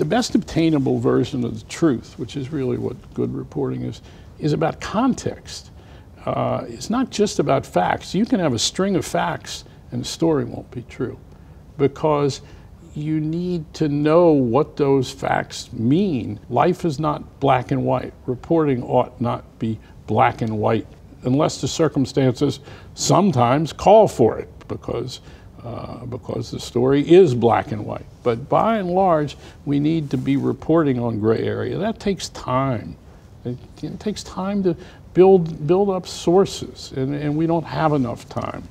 the best obtainable version of the truth, which is really what good reporting is, is about context. Uh, it's not just about facts. You can have a string of facts and the story won't be true because you need to know what those facts mean. Life is not black and white. Reporting ought not be black and white unless the circumstances sometimes call for it because, uh, because the story is black and white. But by and large, we need to be reporting on gray area. That takes time. It, it takes time to build, build up sources, and, and we don't have enough time.